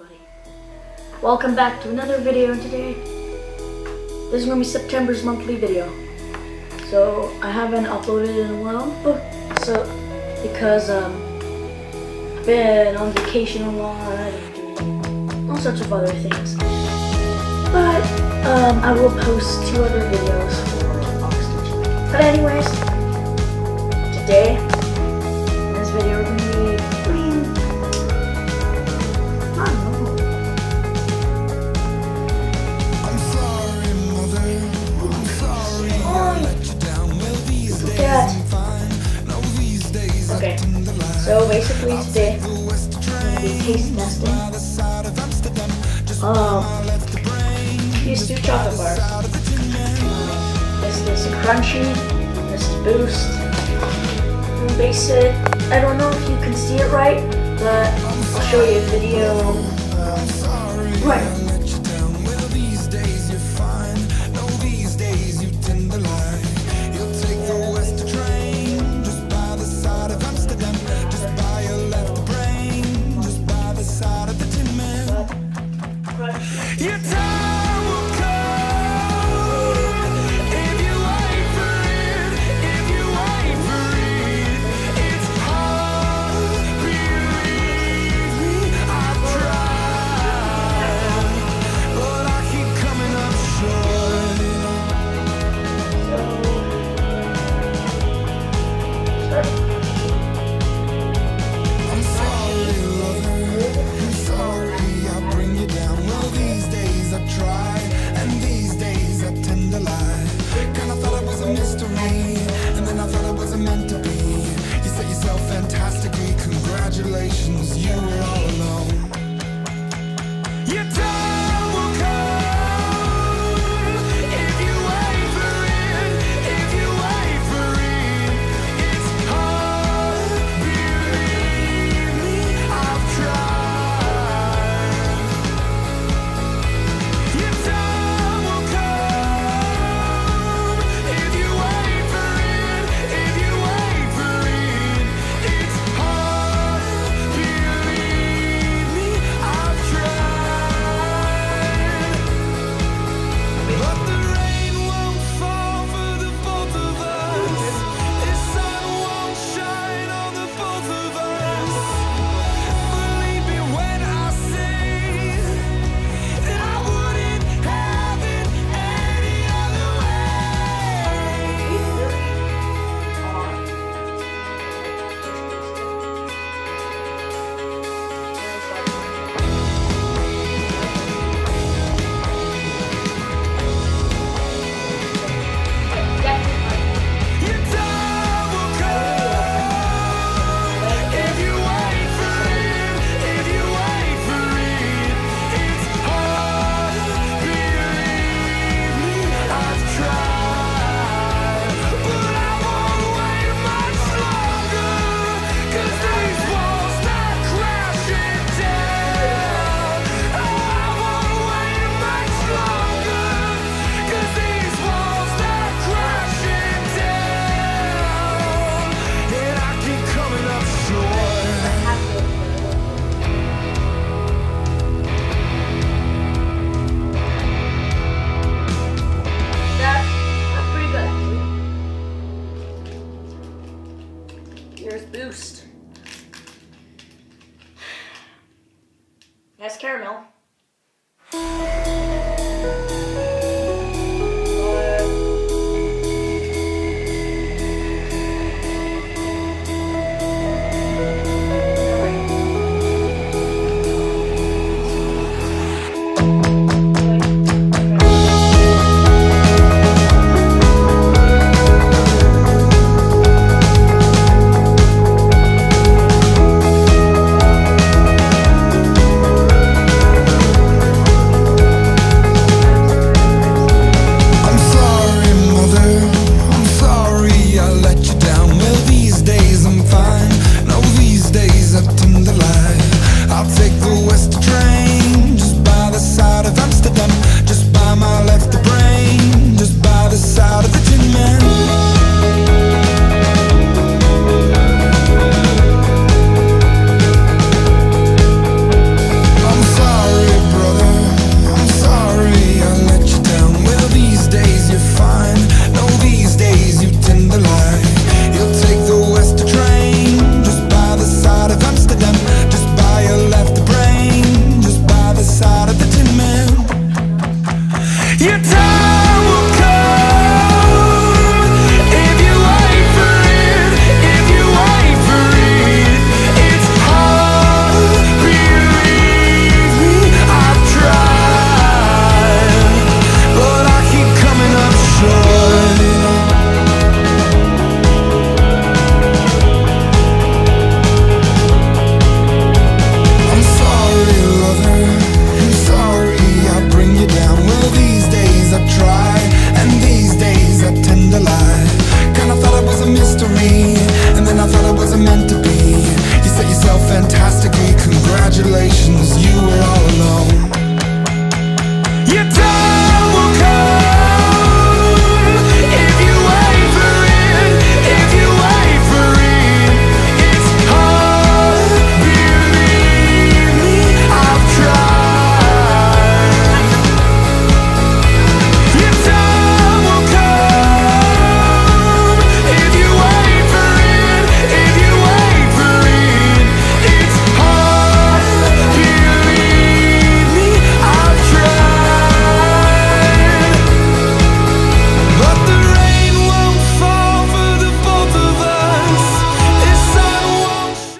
everybody. Welcome back to another video today. This is going to be September's monthly video. So, I haven't uploaded in a while, so, because, um, I've been on vacation a lot, all sorts of other things. But, um, I will post two other videos for But anyways, today, basically today, gonna be taste testing. Um, oh. these two chocolate bars. This is Crunchie, this is boost, and basic. I don't know if you can see it right, but I'll show you a video. Right. Nice caramel.